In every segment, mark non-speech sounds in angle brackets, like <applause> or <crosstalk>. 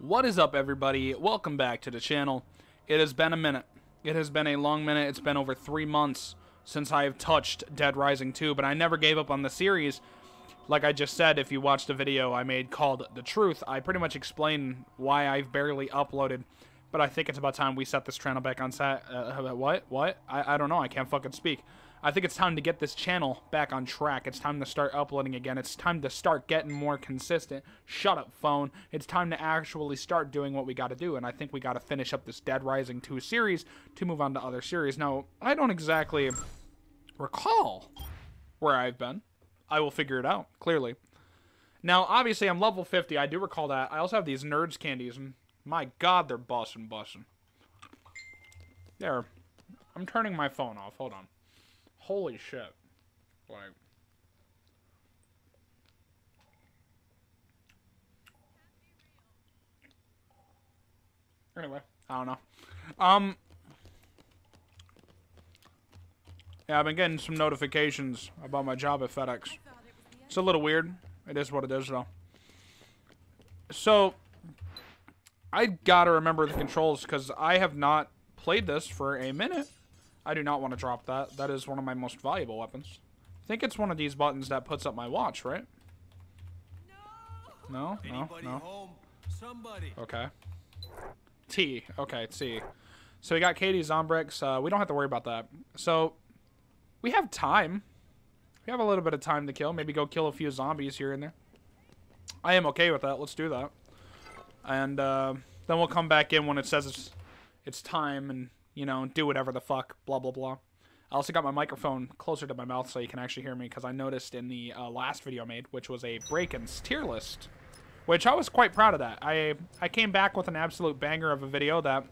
What is up, everybody? Welcome back to the channel. It has been a minute. It has been a long minute. It's been over three months since I have touched Dead Rising 2, but I never gave up on the series. Like I just said, if you watched the video I made called The Truth, I pretty much explain why I've barely uploaded. But I think it's about time we set this channel back on set. Uh, what? What? I, I don't know. I can't fucking speak. I think it's time to get this channel back on track. It's time to start uploading again. It's time to start getting more consistent. Shut up, phone. It's time to actually start doing what we got to do. And I think we got to finish up this Dead Rising 2 series to move on to other series. Now, I don't exactly recall where I've been. I will figure it out, clearly. Now, obviously, I'm level 50. I do recall that. I also have these Nerds candies, and my god, they're bussin' bussin'. There. I'm turning my phone off. Hold on. Holy shit. Like. Anyway, I don't know. Um. Yeah, I've been getting some notifications about my job at FedEx. It's a little weird. It is what it is, though. So, I gotta remember the controls because I have not played this for a minute. I do not want to drop that. That is one of my most valuable weapons. I think it's one of these buttons that puts up my watch, right? No, no, Anybody no. home? Somebody. Okay. T. Okay, T. So we got Katie Zombrex. Uh, we don't have to worry about that. So we have time. We have a little bit of time to kill. Maybe go kill a few zombies here and there. I am okay with that. Let's do that. And uh, then we'll come back in when it says it's, it's time and, you know, do whatever the fuck. Blah, blah, blah. I also got my microphone closer to my mouth so you can actually hear me because I noticed in the uh, last video I made, which was a Brakence tier list, which I was quite proud of that. I I came back with an absolute banger of a video that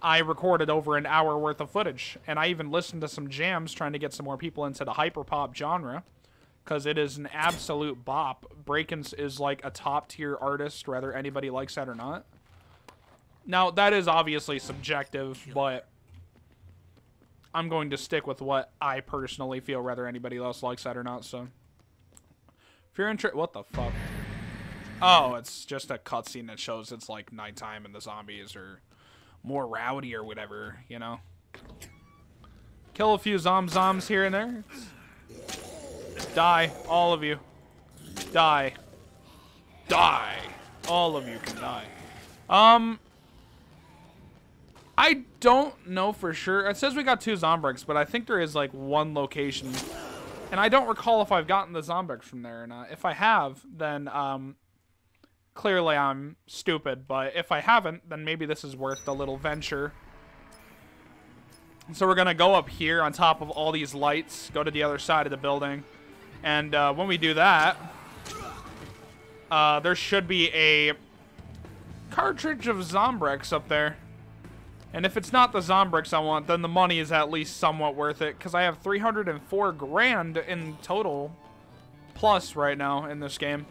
I recorded over an hour worth of footage, and I even listened to some jams trying to get some more people into the hyperpop genre because it is an absolute bop. Brakence is like a top tier artist, whether anybody likes that or not. Now that is obviously subjective, but I'm going to stick with what I personally feel, whether anybody else likes that or not. So, if you're interested, what the fuck? Oh, it's just a cutscene that shows it's like nighttime and the zombies are more rowdy or whatever, you know. Kill a few zom zoms here and there. Die, all of you. Die. Die. All of you can die. Um, I don't know for sure. It says we got two Zombrex, but I think there is like one location. And I don't recall if I've gotten the Zombrex from there or not. If I have, then um, clearly I'm stupid. But if I haven't, then maybe this is worth the little venture. So we're going to go up here on top of all these lights, go to the other side of the building. And uh, when we do that, uh, there should be a cartridge of Zombrex up there. And if it's not the Zombrex I want, then the money is at least somewhat worth it. Because I have 304 grand in total plus right now in this game.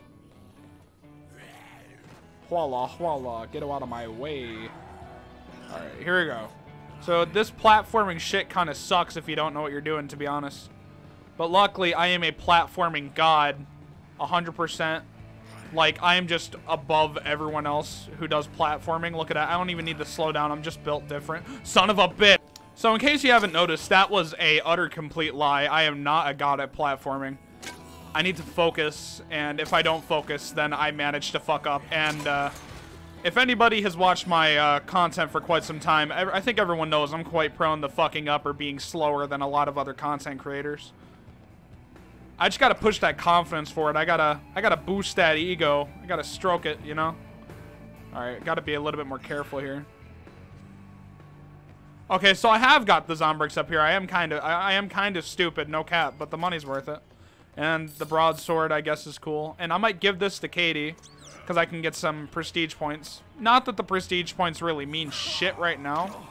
Voila, voila. Get out of my way. Alright, here we go. So this platforming shit kind of sucks if you don't know what you're doing, to be honest. But luckily, I am a platforming god. 100%. Like, I am just above everyone else who does platforming. Look at that. I don't even need to slow down. I'm just built different. Son of a bitch. So in case you haven't noticed, that was a utter complete lie. I am not a god at platforming. I need to focus, and if I don't focus, then I manage to fuck up. And uh, if anybody has watched my uh, content for quite some time, I think everyone knows I'm quite prone to fucking up or being slower than a lot of other content creators. I just gotta push that confidence forward. I gotta, I gotta boost that ego. I gotta stroke it, you know. All right, gotta be a little bit more careful here. Okay, so I have got the Zombrex up here. I am kind of, I, I am kind of stupid, no cap, but the money's worth it. And the broadsword, I guess, is cool. And I might give this to Katie, because I can get some prestige points. Not that the prestige points really mean shit right now,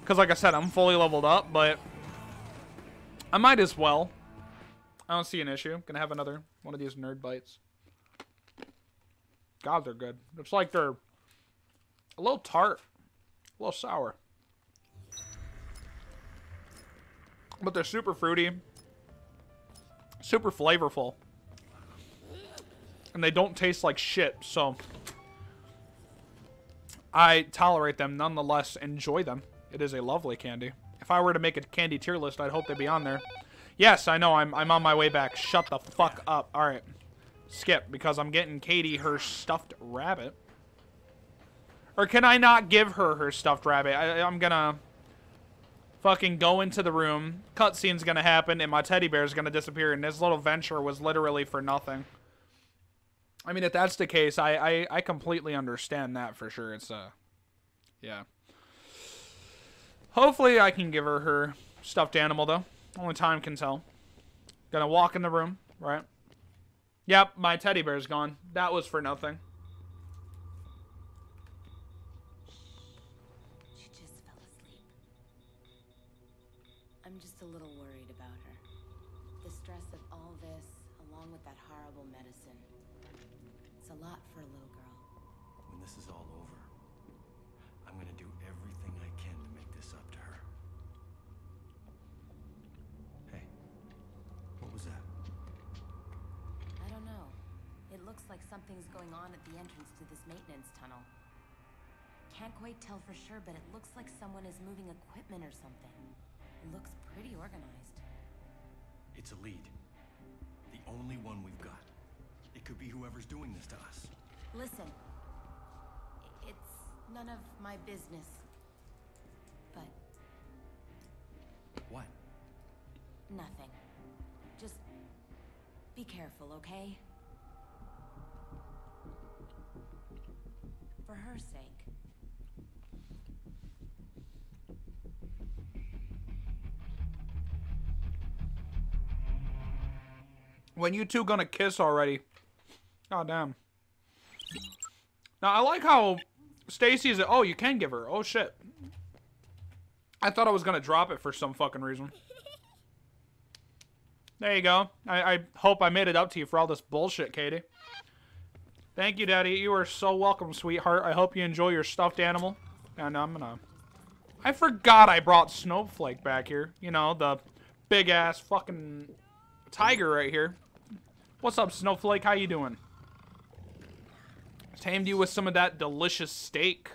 because like I said, I'm fully leveled up, but I might as well. I don't see an issue. Gonna have another one of these nerd bites. God, they're good. It's like they're a little tart, a little sour. But they're super fruity, super flavorful. And they don't taste like shit, so I tolerate them nonetheless, enjoy them. It is a lovely candy. If I were to make a candy tier list, I'd hope they'd be on there. Yes, I know, I'm, I'm on my way back. Shut the fuck up. Alright. Skip, because I'm getting Katie her stuffed rabbit. Or can I not give her her stuffed rabbit? I, I'm gonna fucking go into the room. Cutscene's gonna happen, and my teddy bear's gonna disappear, and this little venture was literally for nothing. I mean, if that's the case, I, I, I completely understand that for sure. It's, uh, yeah. Hopefully I can give her her stuffed animal, though. Only time can tell. Gonna walk in the room, right? Yep, my teddy bear's gone. That was for nothing. Going on at the entrance to this maintenance tunnel. Can't quite tell for sure, but it looks like someone is moving equipment or something. It looks pretty organized. It's a lead. The only one we've got. It could be whoever's doing this to us. Listen. It's none of my business. But What? nothing. Just be careful, okay? For her sake. When you two gonna kiss already? God damn. Now I like how Stacey's. Oh, you can give her. Oh shit. I thought I was gonna drop it for some fucking reason. There you go. I, I hope I made it up to you for all this bullshit, Katie. Thank you, Daddy. You are so welcome, sweetheart. I hope you enjoy your stuffed animal. And I'm gonna. I forgot I brought Snowflake back here. You know, the big ass fucking tiger right here. What's up, Snowflake? How you doing? Tamed you with some of that delicious steak.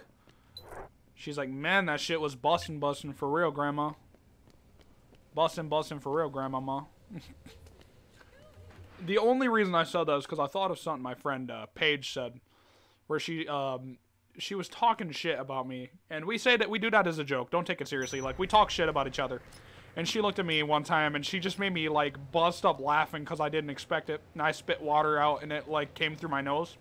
She's like, man, that shit was bussin' bussin' for real, Grandma. Bussin' bussin' for real, Grandmama. <laughs> the only reason I said that is because I thought of something my friend uh, Paige said, where she um she was talking shit about me, and we say that we do that as a joke. Don't take it seriously. Like we talk shit about each other. And she looked at me one time and she just made me like bust up laughing because I didn't expect it. And I spit water out and it like came through my nose.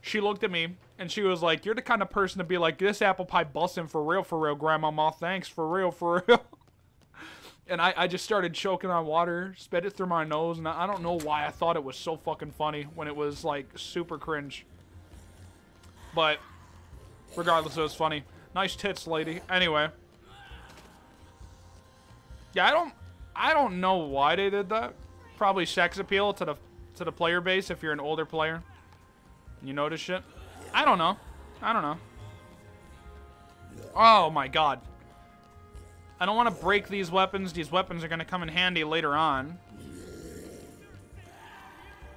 She looked at me and she was like, You're the kind of person to be like, This apple pie busting for real, for real, grandmama. Thanks, for real, for real. <laughs> and I, I just started choking on water, spit it through my nose. And I I don't know why I thought it was so fucking funny when it was like super cringe. But regardless, it was funny. Nice tits, lady. Anyway. Yeah, I don't I don't know why they did that. Probably sex appeal to the to the player base if you're an older player. You notice shit? I don't know. I don't know. Oh my god. I don't want to break these weapons. These weapons are going to come in handy later on.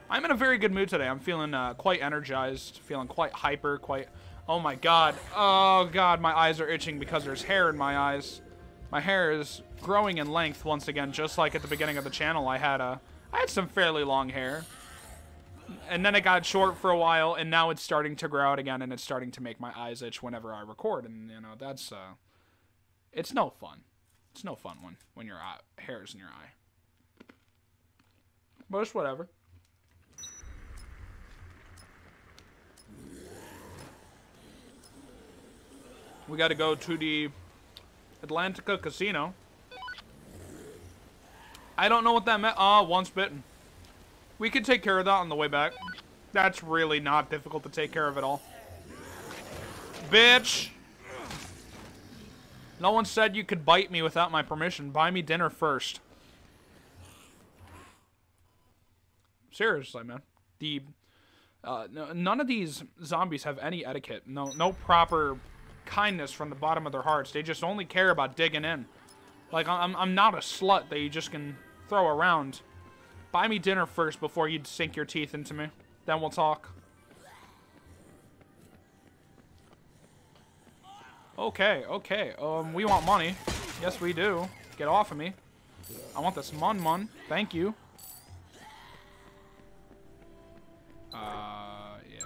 I'm in a very good mood today. I'm feeling uh, quite energized, feeling quite hyper, quite... Oh my god. Oh god, my eyes are itching because there's hair in my eyes. My hair is growing in length once again, just like at the beginning of the channel. I had a, I had some fairly long hair, and then it got short for a while, and now it's starting to grow out again, and it's starting to make my eyes itch whenever I record, and you know that's, uh, it's no fun. It's no fun when when your eye, hair is in your eye. But it's whatever. We got to go to the Atlantica Casino. I don't know what that meant. Ah, once bitten. We could take care of that on the way back. That's really not difficult to take care of at all. Bitch! No one said you could bite me without my permission. Buy me dinner first. Seriously, man. The uh, no, none of these zombies have any etiquette. No, no proper kindness from the bottom of their hearts. They just only care about digging in. Like I'm, I'm not a slut that you just can throw around. Buy me dinner first before you sink your teeth into me. Then we'll talk. Okay, okay. Um, we want money. Yes, we do. Get off of me. I want this mun mun. Thank you. Uh, yeah.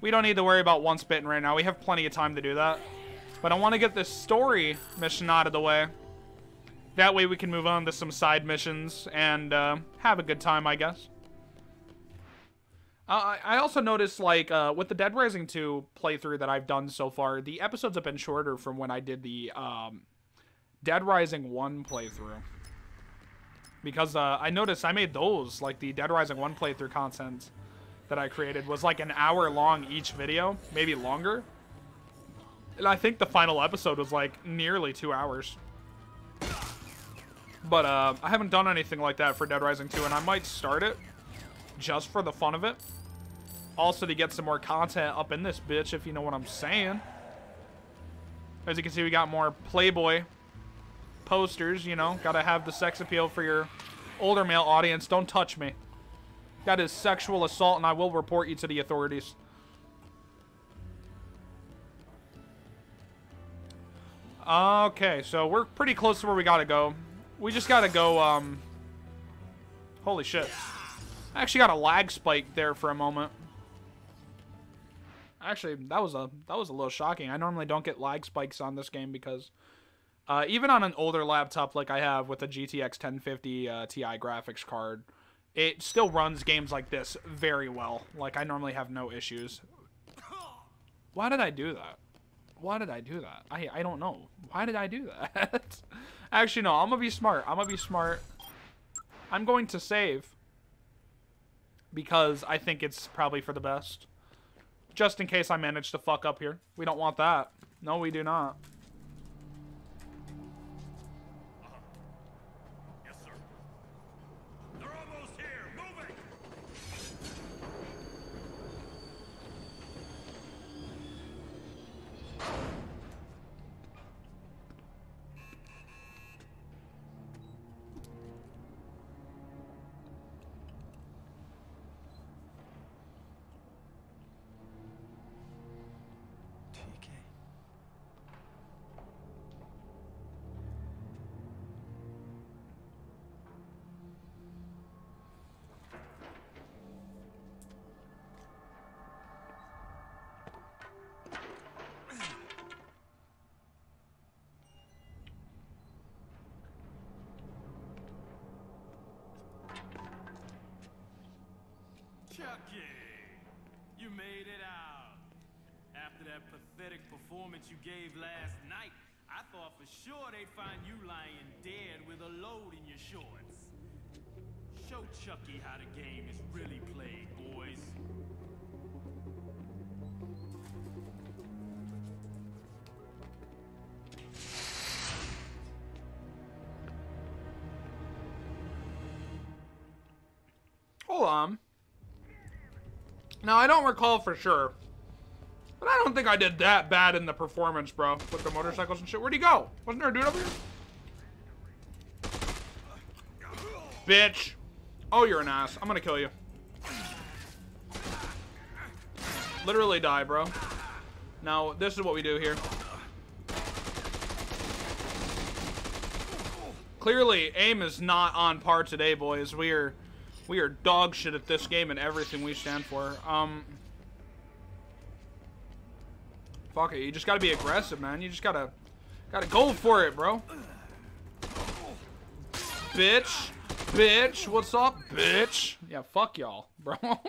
We don't need to worry about once bitten right now. We have plenty of time to do that. But I want to get this story mission out of the way. That way we can move on to some side missions and uh, have a good time, I guess. Uh, I also noticed, like, uh, with the Dead Rising 2 playthrough that I've done so far, the episodes have been shorter from when I did the um, Dead Rising 1 playthrough. Because uh, I noticed I made those, like the Dead Rising 1 playthrough content that I created was like an hour long each video, maybe longer. And I think the final episode was like nearly two hours. But uh, I haven't done anything like that for Dead Rising 2, and I might start it just for the fun of it. Also to get some more content up in this bitch, if you know what I'm saying. As you can see, we got more Playboy posters, you know. Gotta have the sex appeal for your older male audience. Don't touch me. That is sexual assault, and I will report you to the authorities. Okay, so we're pretty close to where we gotta go. We just gotta go, um... Holy shit. I actually got a lag spike there for a moment. Actually, that was a that was a little shocking. I normally don't get lag spikes on this game because uh, even on an older laptop like I have with a GTX 1050 uh, Ti graphics card, it still runs games like this very well. Like I normally have no issues. Why did I do that? Why did I do that? I I don't know. Why did I do that? <laughs> Actually, no. I'm gonna be smart. I'm gonna be smart. I'm going to save because I think it's probably for the best. Just in case I manage to fuck up here. We don't want that. No, we do not. Chucky, you made it out. After that pathetic performance you gave last night, I thought for sure they'd find you lying dead with a load in your shorts. Show Chucky how the game is really played, boys. On. Now, I don't recall for sure. But I don't think I did that bad in the performance, bro. With the motorcycles and shit. Where'd he go? Wasn't there a dude over here? Bitch. Oh, you're an ass. I'm gonna kill you. Literally die, bro. Now, this is what we do here. Clearly, aim is not on par today, boys. We are, we are dog shit at this game and everything we stand for. Um, fuck it. You just gotta be aggressive, man. You just gotta, gotta go for it, bro. Bitch, bitch. What's up, bitch? Yeah, fuck y'all, bro. <laughs>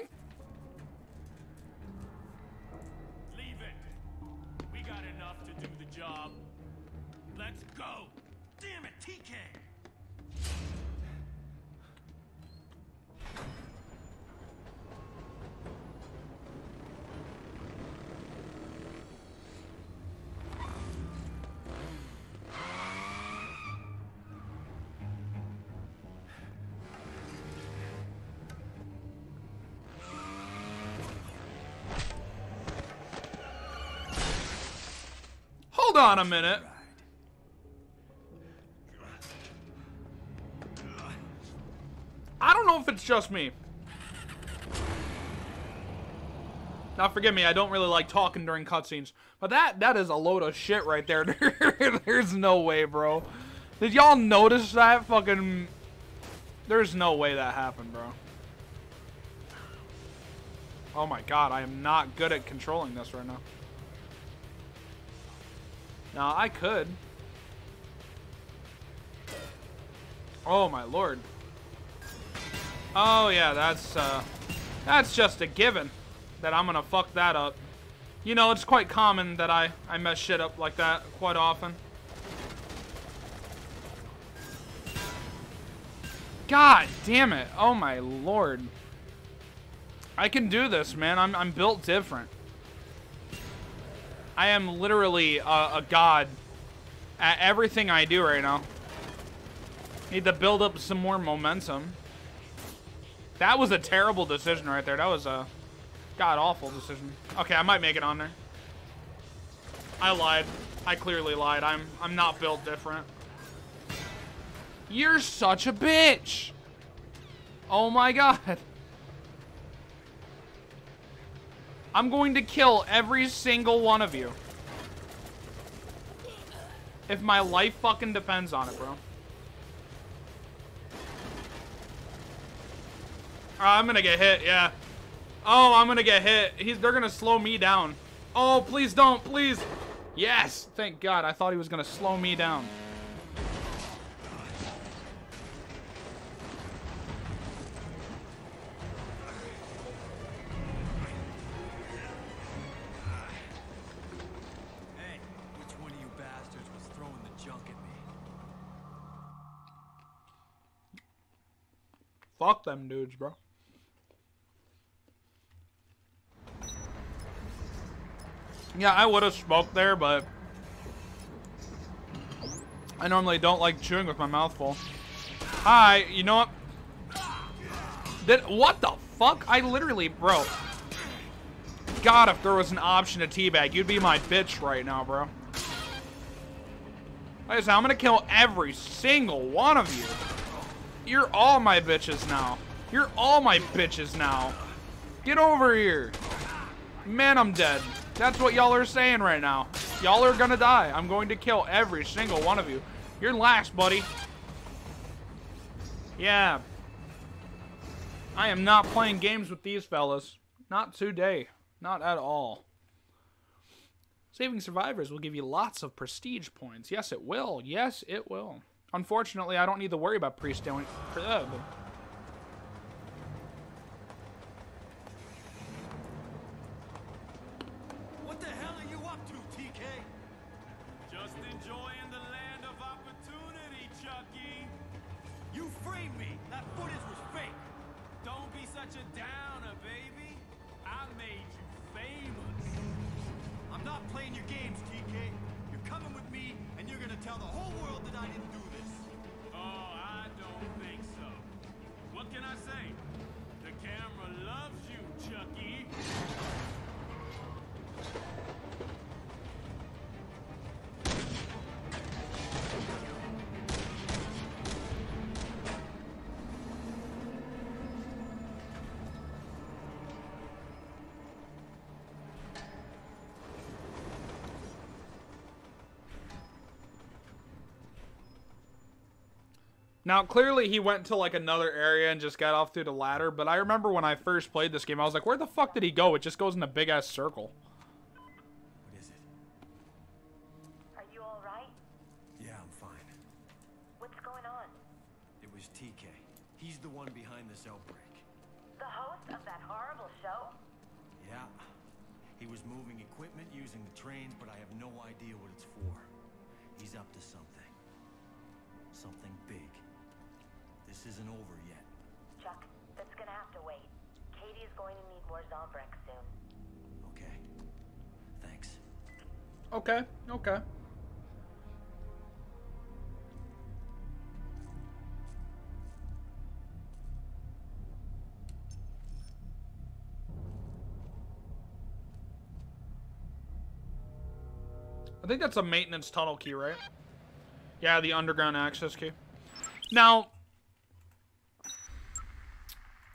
on a minute. I don't know if it's just me. Now, forgive me, I don't really like talking during cutscenes, but that that is a load of shit right there. <laughs> There's no way, bro. Did y'all notice that fucking... There's no way that happened, bro. Oh my god, I am not good at controlling this right now. Now, I could. Oh my lord. Oh yeah, that's, uh... That's just a given that I'm gonna fuck that up. You know, it's quite common that I, I mess shit up like that quite often. God damn it. Oh my lord. I can do this, man. I'm, I'm built different. I am literally a, a god at everything I do right now. Need to build up some more momentum. That was a terrible decision right there. That was a god-awful decision. Okay, I might make it on there. I lied. I clearly lied. I'm I'm not built different. You're such a bitch. Oh my <laughs> god. I'm going to kill every single one of you. If my life fucking depends on it, bro. Oh, I'm gonna get hit, yeah. Oh, I'm gonna get hit. He's they're gonna slow me down. Oh, please don't, please. Yes, thank God. I thought he was gonna slow me down. Fuck them dudes, bro. Yeah, I would have smoked there, but I normally don't like chewing with my mouth full. Hi, you know what? Did, what the fuck? I literally, bro. God, if there was an option to teabag, you'd be my bitch right now, bro. Like I said, I'm gonna kill every single one of you. You're all my bitches now. You're all my bitches now. Get over here. Man, I'm dead. That's what y'all are saying right now. Y'all are gonna die. I'm going to kill every single one of you. You're last, buddy. Yeah. I am not playing games with these fellas. Not today. Not at all. Saving survivors will give you lots of prestige points. Yes, it will. Yes, it will. Unfortunately, I don't need to worry about prestige. Uh, Now, clearly he went to like another area and just got off through the ladder, but I remember when I first played this game, I was like, where the fuck did he go? It just goes in a big ass circle. I think that's a maintenance tunnel key, right? Yeah, the underground access key. Now,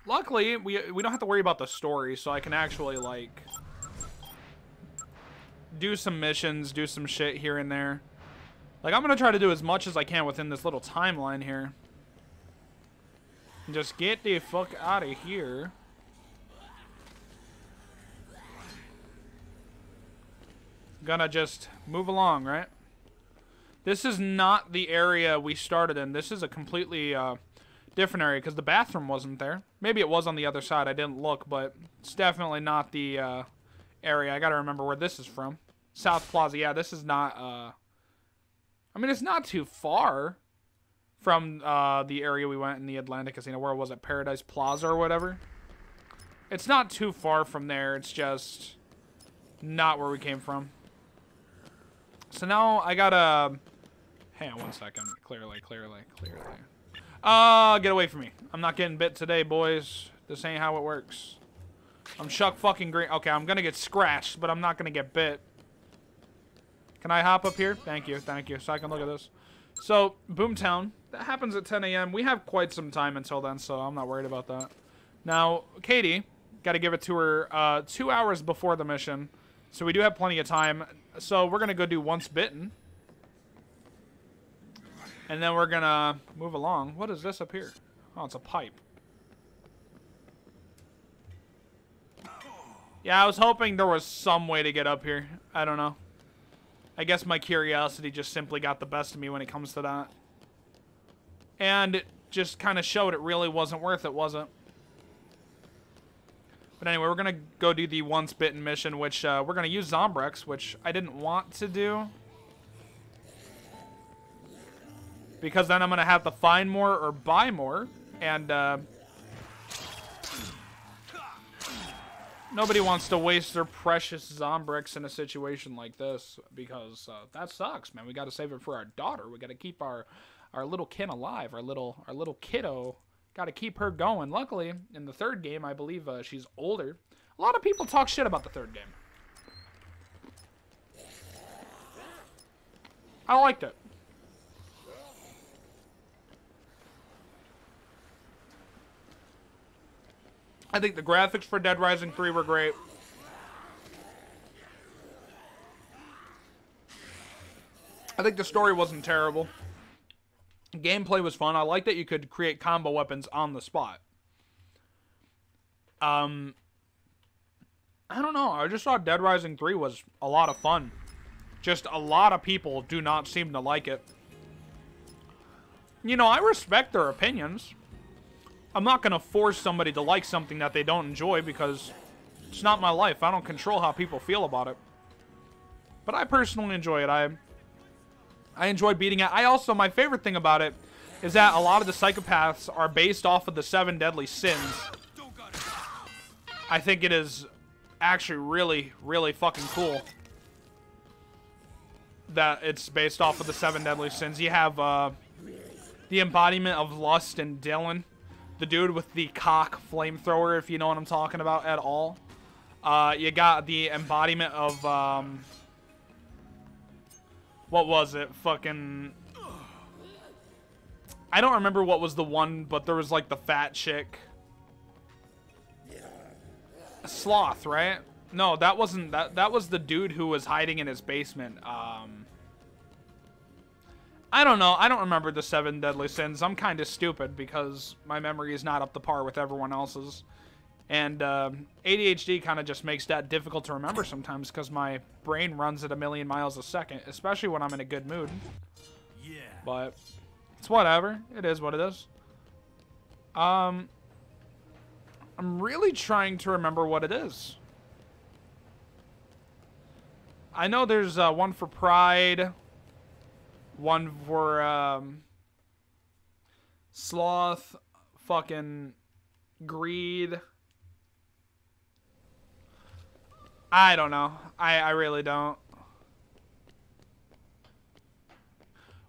luckily, we, we don't have to worry about the story, so I can actually, like, do some missions, do some shit here and there. Like, I'm gonna try to do as much as I can within this little timeline here. Just get the fuck out of here. Gonna just move along, right? This is not the area we started in. This is a completely uh, different area because the bathroom wasn't there. Maybe it was on the other side. I didn't look, but it's definitely not the uh, area. I gotta remember where this is from. South Plaza. Yeah, this is not. Uh, I mean, it's not too far from uh, the area we went in the Atlantic Casino. Where was it? Paradise Plaza or whatever. It's not too far from there. It's just not where we came from. So now I gotta Hang on one second. Clearly, clearly, clearly. Uh, get away from me. I'm not getting bit today, boys. This ain't how it works. I'm Chuck fucking Greene. Okay, I'm gonna get scratched, but I'm not gonna get bit. Can I hop up here? Thank you, thank you. So I can look at this. So, Boomtown. That happens at 10 a.m. We have quite some time until then, so I'm not worried about that. Now, Katie, got to give it to her uh, two hours before the mission. So we do have plenty of time. So we're going to go do Once Bitten. And then we're gonna move along. What is this up here? Oh, it's a pipe. Yeah, I was hoping there was some way to get up here. I don't know. I guess my curiosity just simply got the best of me when it comes to that. And it just kind of showed it really wasn't worth it, was it? But anyway, we're going to go do the Once Bitten mission, which uh, we're going to use Zombrex, which I didn't want to do. because then I'm going to have to find more or buy more. And uh, nobody wants to waste their precious Zombrex in a situation like this because uh, that sucks, man. We got to save it for our daughter. We got to keep our our little kin alive. Our little our little kiddo. Got to keep her going. Luckily, in the third game, I believe uh, she's older. A lot of people talk shit about the third game. I liked it. I think the graphics for Dead Rising 3 were great. I think the story wasn't terrible. Gameplay was fun. I like that you could create combo weapons on the spot. Um, I don't know. I just thought Dead Rising 3 was a lot of fun. Just a lot of people do not seem to like it. You know, I respect their opinions. I'm not going to force somebody to like something that they don't enjoy because it's not my life. I don't control how people feel about it. But I personally enjoy it. I I enjoy beating it. I also, my favorite thing about it is that a lot of the psychopaths are based off of the seven deadly sins. I think it is actually really, really fucking cool that it's based off of the seven deadly sins. You have uh, the embodiment of lust and Dylan the dude with the cock flamethrower, if you know what I'm talking about at all. Uh, you got the embodiment of, um, what was it? Fucking, I don't remember what was the one, but there was like the fat chick. Sloth, right? No, that wasn't, that, that was the dude who was hiding in his basement. Um, I don't know. I don't remember the seven deadly sins. I'm kind of stupid because my memory is not up to par with everyone else's. And uh, ADHD kind of just makes that difficult to remember sometimes because my brain runs at a million miles a second, especially when I'm in a good mood. Yeah. But it's whatever. It is what it is. Um, I'm really trying to remember what it is. I know there's uh, one for Pride one for um, sloth, fucking greed. I don't know. I, I really don't.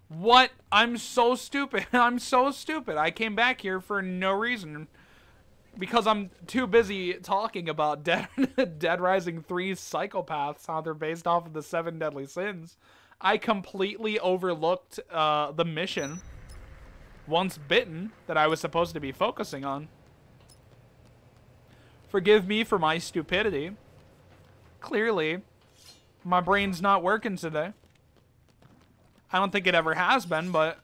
What? I'm so stupid. <laughs> I'm so stupid. I came back here for no reason. Because I'm too busy talking about <laughs> Dead, Dead Rising 3's psychopaths, how they're based off of the seven deadly sins. I completely overlooked uh, the mission once bitten that I was supposed to be focusing on. Forgive me for my stupidity. Clearly, My brain's not working today. I don't think it ever has been, but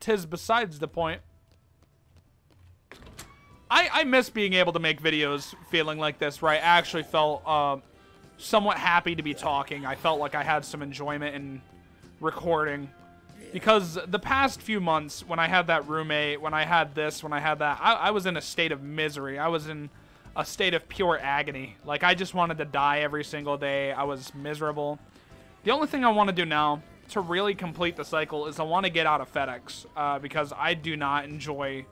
tis besides the point. I, I miss being able to make videos feeling like this, where I actually felt uh, somewhat happy to be talking. I felt like I had some enjoyment in recording. Because the past few months, when I had that roommate, when I had this, when I had that, I, I was in a state of misery. I was in a state of pure agony. Like, I just wanted to die every single day. I was miserable. The only thing I want to do now to really complete the cycle is I want to get out of FedEx uh, because I do not enjoy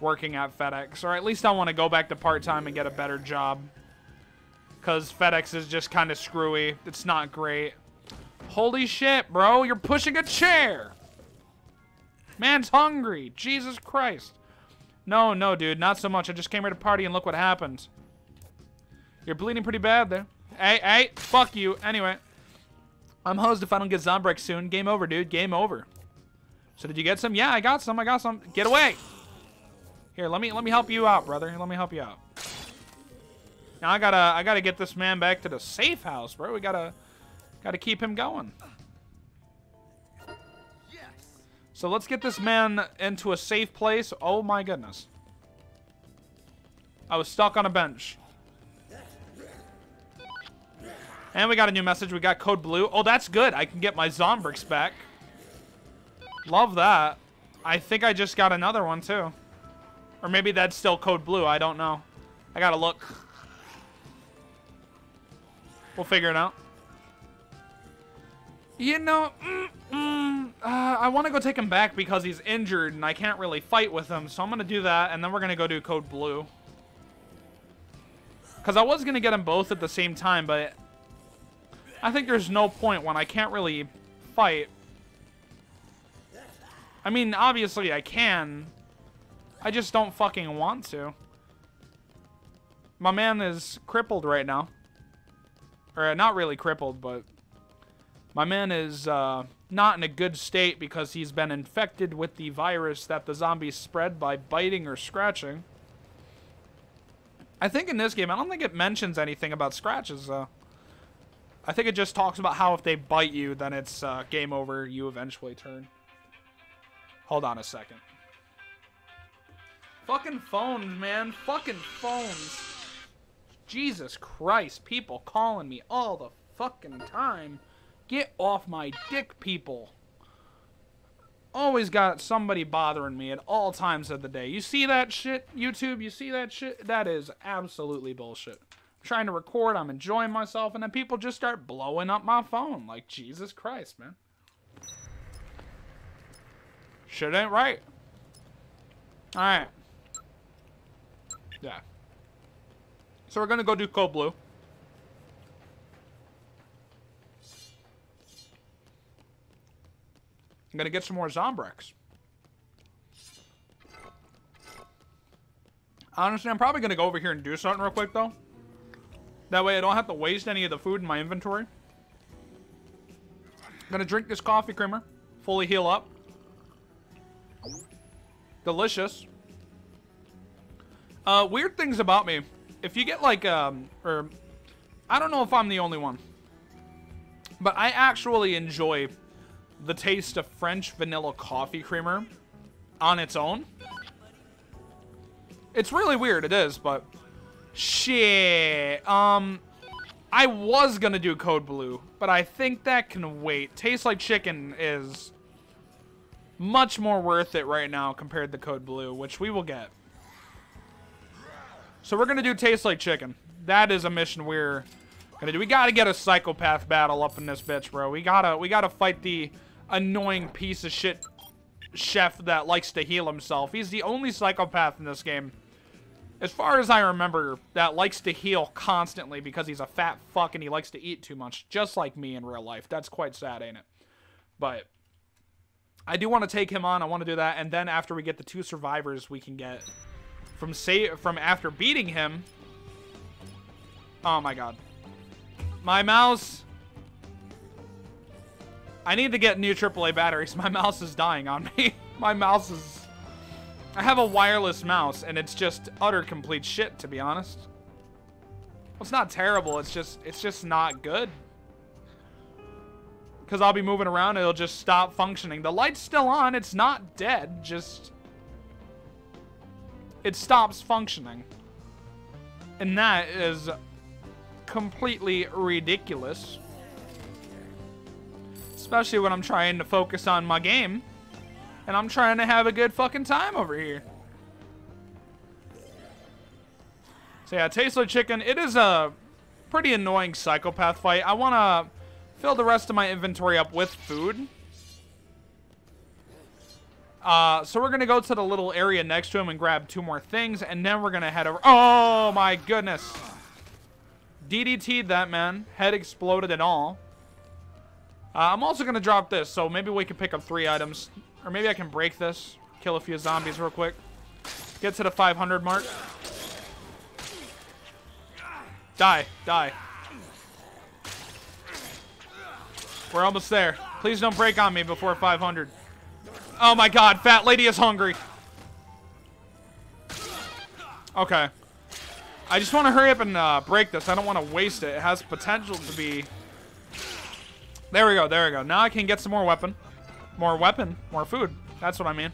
working at FedEx, or at least I want to go back to part-time and get a better job because FedEx is just kind of screwy. It's not great. Holy shit, bro, you're pushing a chair. Man's hungry. Jesus Christ. No, no, dude, not so much. I just came here to party and look what happened. You're bleeding pretty bad there. Hey, hey, fuck you. Anyway, I'm hosed if I don't get Zombrex soon. Game over, dude. Game over. So did you get some? Yeah, I got some. I got some. Get away. Here, let me let me help you out, brother. Let me help you out. Now I gotta I gotta get this man back to the safe house, bro. We gotta gotta keep him going. So let's get this man into a safe place. Oh my goodness. I was stuck on a bench. And we got a new message. We got code blue. Oh, that's good. I can get my Zombrex back. Love that. I think I just got another one, too. Or maybe that's still code blue. I don't know. I gotta look. We'll figure it out. You know, mm, mm, uh, I want to go take him back because he's injured and I can't really fight with him. So I'm going to do that and then we're going to go do code blue. Because I was going to get them both at the same time, but I think there's no point when I can't really fight. I mean, obviously I can. I just don't fucking want to. My man is crippled right now. Or, not really crippled, but... My man is, uh, not in a good state because he's been infected with the virus that the zombies spread by biting or scratching. I think in this game, I don't think it mentions anything about scratches, though. I think it just talks about how if they bite you, then it's uh, game over. You eventually turn. Hold on a second. Fucking phones, man. Fucking phones. Jesus Christ. People calling me all the fucking time. Get off my dick, people. Always got somebody bothering me at all times of the day. You see that shit, YouTube? You see that shit? That is absolutely bullshit I'm trying to record, I'm enjoying myself, and then people just start blowing up my phone. Like, Jesus Christ, man. Shit ain't right. Alright. Yeah. So we're gonna go do Code Blue. I'm gonna get some more Zombrex. Honestly, I'm probably gonna go over here and do something real quick, though. That way I don't have to waste any of the food in my inventory. I'm gonna drink this coffee creamer. Fully heal up. Delicious. Uh, weird things about me. If you get like, um, or... I don't know if I'm the only one. But I actually enjoy the taste of French vanilla coffee creamer on its own. It's really weird, it is, but Shit. Um, I was gonna do Code Blue, but I think that can wait. Tastes Like Chicken is much more worth it right now compared to Code Blue, which we will get. So we're gonna do Taste Like Chicken. That is a mission we're gonna do. We gotta get a psychopath battle up in this bitch, bro. We gotta we gotta fight the annoying piece of shit chef that likes to heal himself. He's the only psychopath in this game as far as I remember, that likes to heal constantly because he's a fat fuck and he likes to eat too much, just like me in real life. That's quite sad, ain't it? But I do want to take him on. I want to do that, and then after we get the two survivors, we can get from say from after beating him. Oh my god, my mouse. I need to get new AAA batteries. <laughs> My mouse is dying on me. <laughs> my mouse is I have a wireless mouse, and it's just utter complete shit, to be honest. it's not terrible. It's just it's just not good. Cause I'll be moving around, it'll just stop functioning. The light's still on. It's not dead. Just it stops functioning, and that is completely ridiculous. Especially when I'm trying to focus on my game, and I'm trying to have a good fucking time over here. So yeah, Tasteless Chicken, it is a pretty annoying psychopath fight. I want to fill the rest of my inventory up with food. Uh, so we're going to go to the little area next to him and grab two more things, and then we're going to head over... Oh, my goodness. DDT'd that, man. Head exploded and all. Uh, I'm also going to drop this, so maybe we can pick up three items. Or maybe I can break this, kill a few zombies real quick. Get to the 500 mark. Die. Die. We're almost there. Please don't break on me before 500. Oh my god, fat lady is hungry. Okay. I just want to hurry up and uh, break this. I don't want to waste it. It has potential to be... There we go, there we go. Now I can get some more weapon. More weapon, more food. That's what I mean.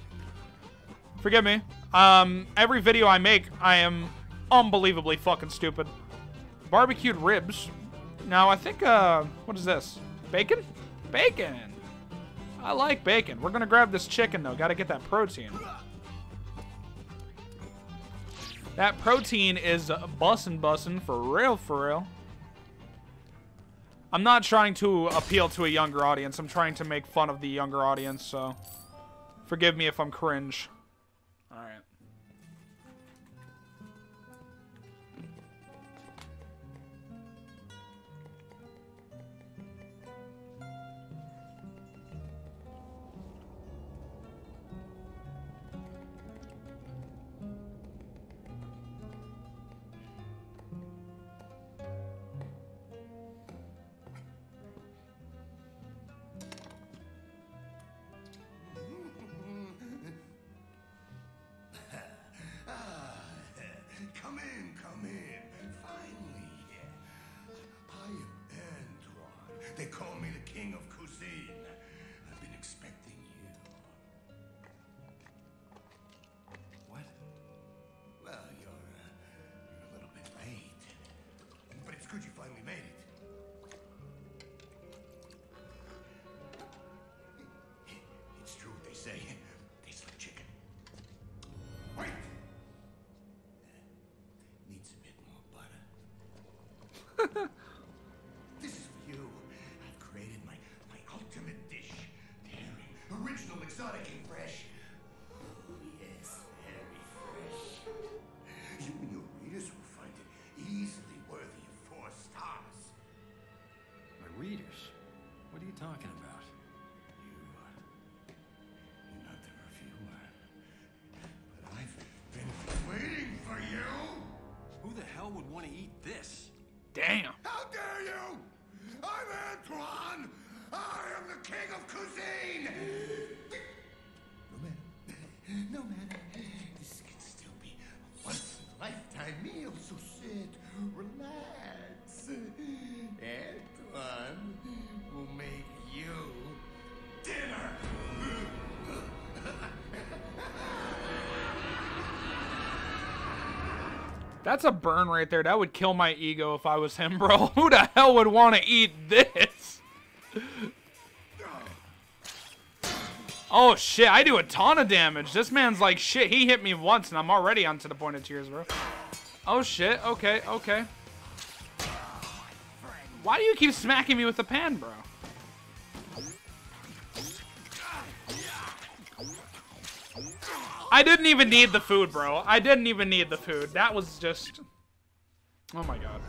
Forgive me. Um, every video I make, I am unbelievably fucking stupid. Barbecued ribs. Now, I think, uh, what is this? Bacon? Bacon! I like bacon. We're gonna grab this chicken, though. Gotta get that protein. That protein is bussin' bussin' for real, for real. I'm not trying to appeal to a younger audience. I'm trying to make fun of the younger audience, so... Forgive me if I'm cringe. Alright. They call me the king of cuisine. I've been expecting you. What? Well, you're, uh, you're a little bit late. But it's good you finally made it. It's true what they say. Tastes like chicken. Wait! Needs a bit more butter. <laughs> That's a burn right there. That would kill my ego if I was him, <laughs> bro. Who the hell would want to eat this? Oh, shit. I do a ton of damage. This man's like, shit, he hit me once, and I'm already onto the point of tears, bro. Oh, shit. Okay, okay. Why do you keep smacking me with the pan, bro? I didn't even need the food, bro. I didn't even need the food. That was just... Oh my god.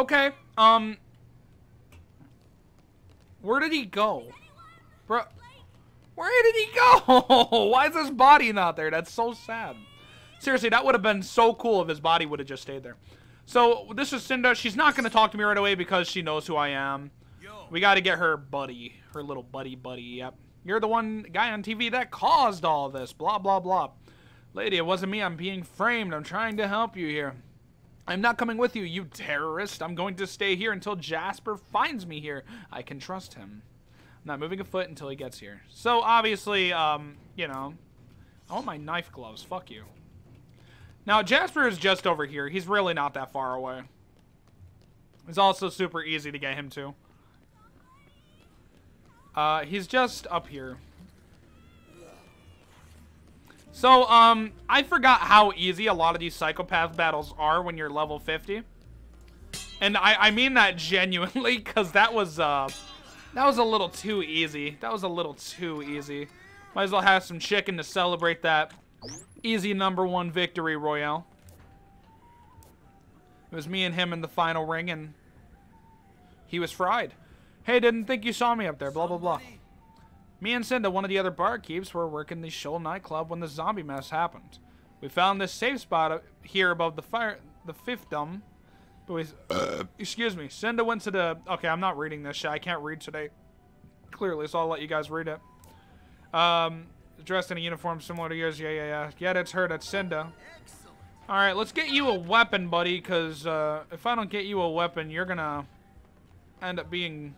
Okay. Um. Where did he go? Bro. Where did he go? <laughs> Why is his body not there? That's so sad. Seriously, that would have been so cool if his body would have just stayed there. So, this is Cinda. She's not going to talk to me right away because she knows who I am. We got to get her buddy. Her little buddy buddy. Yep. You're the one guy on TV that caused all this. Blah, blah, blah. Lady, it wasn't me. I'm being framed. I'm trying to help you here. I'm not coming with you, you terrorist. I'm going to stay here until Jasper finds me here. I can trust him. I'm not moving a foot until he gets here. So, obviously, um, you know, I want my knife gloves. Fuck you. Now, Jasper is just over here. He's really not that far away. It's also super easy to get him to. Uh, he's just up here. So, um, I forgot how easy a lot of these psychopath battles are when you're level 50. And I, I mean that genuinely, <laughs> because that was, uh, that was a little too easy. That was a little too easy. Might as well have some chicken to celebrate that easy number one victory royale. It was me and him in the final ring, and he was fried. Hey, didn't think you saw me up there, blah, blah, blah. Me and Cinda, one of the other barkeeps, were working the Shoal nightclub when the zombie mess happened. We found this safe spot here above the fire, the fiefdom. But we, uh, excuse me, Cinda went to the. Okay, I'm not reading this shit. I can't read today. Clearly, so I'll let you guys read it. Um, dressed in a uniform similar to yours. Yeah, yeah, yeah. Yeah, that's her. That's Cinda. All right, let's get you a weapon, buddy. Cause uh, if I don't get you a weapon, you're gonna end up being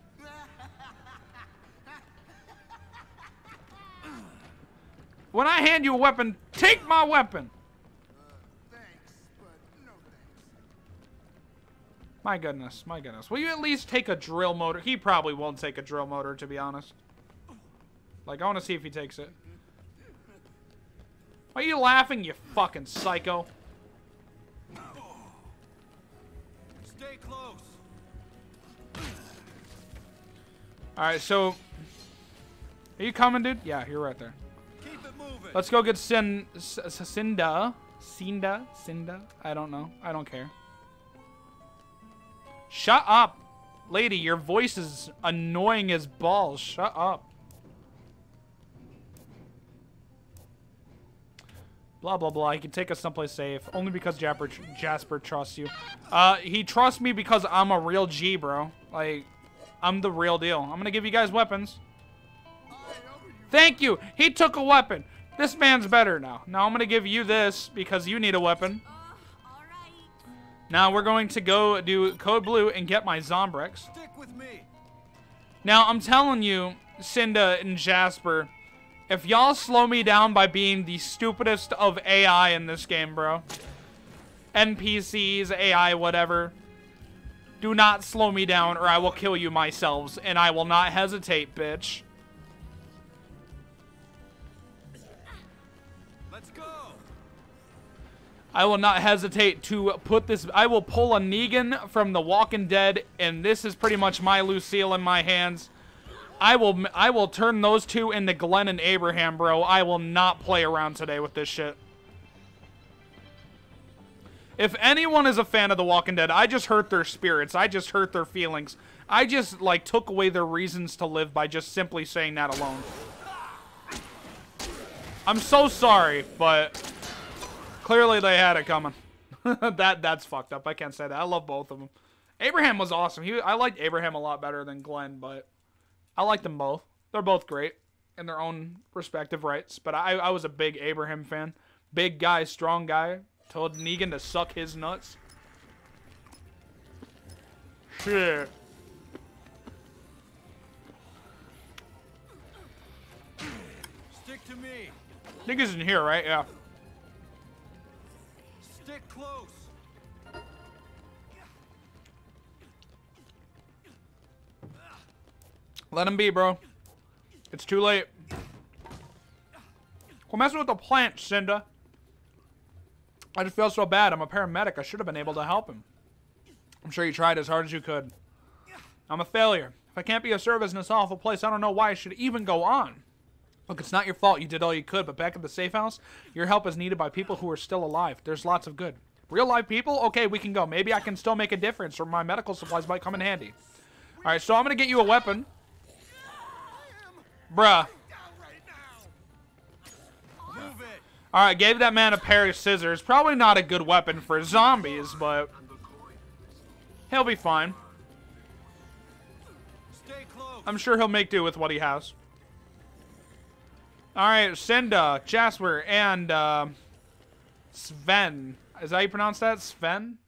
When I hand you a weapon, take my weapon. My goodness, my goodness. Will you at least take a drill motor? He probably won't take a drill motor, to be honest. Like, I want to see if he takes it. Why are you laughing, you fucking psycho? Stay close. Alright, so... Are you coming, dude? Yeah, you're right there. Keep it moving. Let's go get Sin, S- Cinda. Cinda? Cinda? I don't know. I don't care. Shut up. Lady, your voice is annoying as balls. Shut up. Blah, blah, blah. He can take us someplace safe. Only because Jasper, Jasper trusts you. Uh, he trusts me because I'm a real G, bro. Like, I'm the real deal. I'm gonna give you guys weapons. Thank you. He took a weapon. This man's better now. Now I'm going to give you this because you need a weapon. Now we're going to go do Code Blue and get my Zombrex. Stick with me. Now I'm telling you, Cinda and Jasper, if y'all slow me down by being the stupidest of AI in this game, bro. NPCs, AI, whatever. Do not slow me down or I will kill you myself. And I will not hesitate, bitch. I will not hesitate to put this. I will pull a Negan from The Walking Dead, and this is pretty much my Lucille in my hands. I will. I will turn those two into Glenn and Abraham, bro. I will not play around today with this shit. If anyone is a fan of The Walking Dead, I just hurt their spirits. I just hurt their feelings. I just like took away their reasons to live by just simply saying that alone. I'm so sorry, but clearly they had it coming. <laughs> that that's fucked up. I can't say that. I love both of them. Abraham was awesome. He I liked Abraham a lot better than Glenn, but I like them both. They're both great in their own respective rights. But I I was a big Abraham fan. Big guy, strong guy. Told Negan to suck his nuts. Shit. Stick to me. Niggas in here, right? Yeah. Stick close. Let him be, bro. It's too late. Quit messing with the plant, Cinda. I just feel so bad. I'm a paramedic. I should have been able to help him. I'm sure you tried as hard as you could. I'm a failure. If I can't be of service in this awful place, I don't know why I should even go on. Look, it's not your fault. You did all you could, but back at the safe house, your help is needed by people who are still alive. There's lots of good. Real life people? Okay, we can go. Maybe I can still make a difference, or my medical supplies might come in handy. All right, so I'm gonna get you a weapon, bruh. All right, gave that man a pair of scissors. Probably not a good weapon for zombies, but he'll be fine. I'm sure he'll make do with what he has. All right, Cinda, Jasper, and uh, Sven. Is that how you pronounce that? Sven?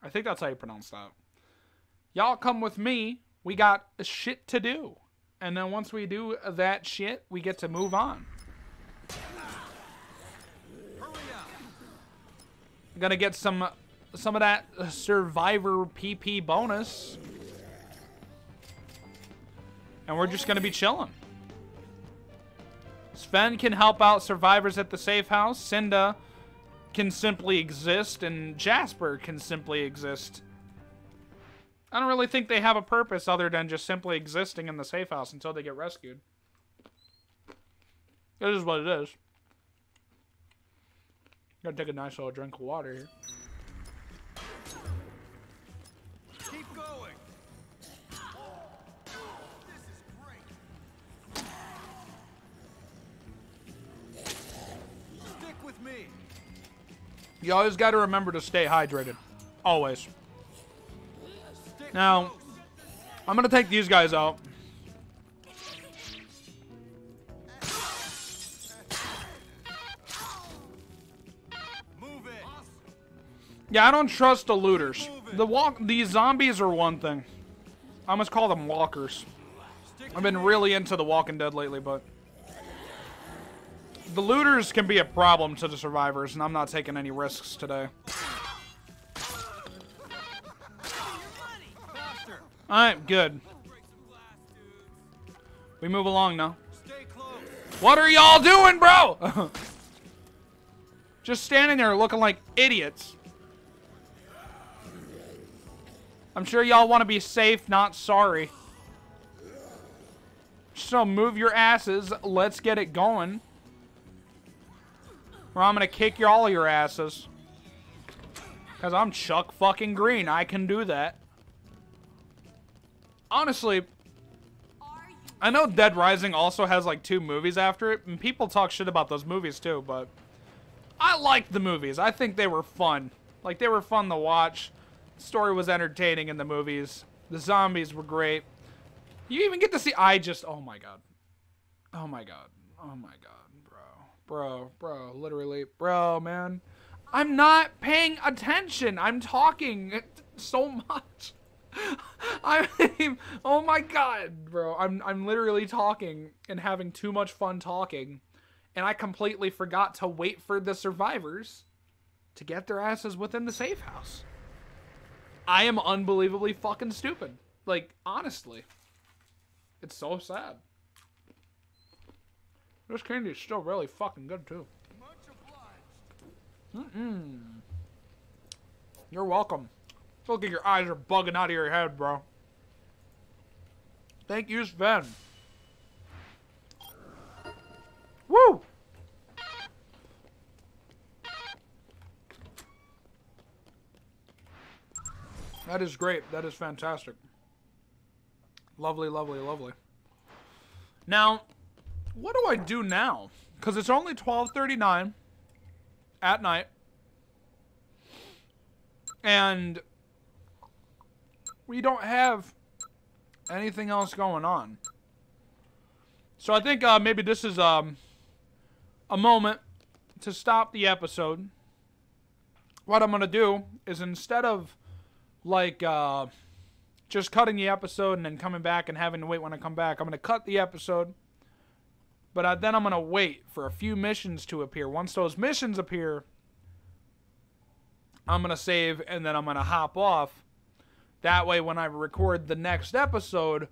I think that's how you pronounce that. Y'all come with me. We got shit to do. And then once we do that shit, we get to move on. Gonna get some some of that survivor PP bonus. And we're just gonna be chilling. Sven can help out survivors at the safe house. Cinda can simply exist, and Jasper can simply exist. I don't really think they have a purpose other than just simply existing in the safe house until they get rescued. It is what it is. Gotta take a nice little drink of water here. You always got to remember to stay hydrated. Always. Now. I'm going to take these guys out. Yeah, I don't trust the looters. The walk these zombies are one thing. I must call them walkers. I've been really into The Walking Dead lately, but the looters can be a problem to the survivors, and I'm not taking any risks today. Alright, good. We move along now. What are y'all doing, bro? <laughs> Just standing there looking like idiots. I'm sure y'all want to be safe, not sorry. So move your asses. Let's get it going. Or I'm to kick your, all your asses. Because I'm Chuck fucking Greene. I can do that. Honestly, I know Dead Rising also has like two movies after it, and people talk shit about those movies too, but I liked the movies. I think they were fun. Like they were fun to watch. story was entertaining in the movies. The zombies were great. You even get to see I just oh my god. Oh my god. Oh my god, bro. Bro, literally, bro, man. I'm not paying attention. I'm talking so much. <laughs> I mean, oh my god, bro. I'm I'm literally talking and having too much fun talking, and I completely forgot to wait for the survivors to get their asses within the safe house. I am unbelievably fucking stupid. Like, honestly. It's so sad. This candy is still really fucking good too. Much obliged. You're welcome. Look like your eyes are bugging out of your head, bro. Thank you, Sven. Woo! That is great. That is fantastic. Lovely, lovely, lovely. Now, what do I do now? Because it's only 12.39 at night. And we don't have anything else going on. So I think uh, maybe this is um, a moment to stop the episode. What I'm going to do is instead of like uh, just cutting the episode and then coming back and having to wait when I come back, I'm going to cut the episode. But uh, then I'm going to wait for a few missions to appear. Once those missions appear, I'm going to save and then I'm going to hop off. That way, when I record the next episode,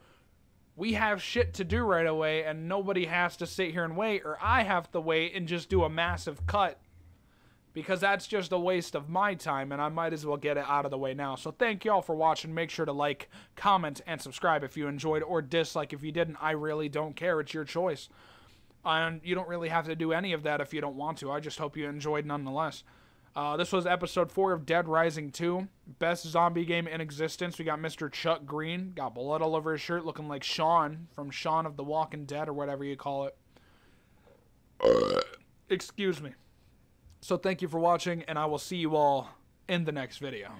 we have shit to do right away and nobody has to sit here and wait, or I have to wait and just do a massive cut. Because that's just a waste of my time, and I might as well get it out of the way now. So, thank y'all for watching. Make sure to like, comment, and subscribe if you enjoyed, or dislike if you didn't. I really don't care. It's your choice. And you don't really have to do any of that if you don't want to. I just hope you enjoyed nonetheless. Uh, this was episode four of Dead Rising 2. Best zombie game in existence. We got Mr. Chuck Greene. Got blood all over his shirt, looking like Shaun from Shaun of the Walking Dead or whatever you call it. Excuse me. So thank you for watching, and I will see you all in the next video.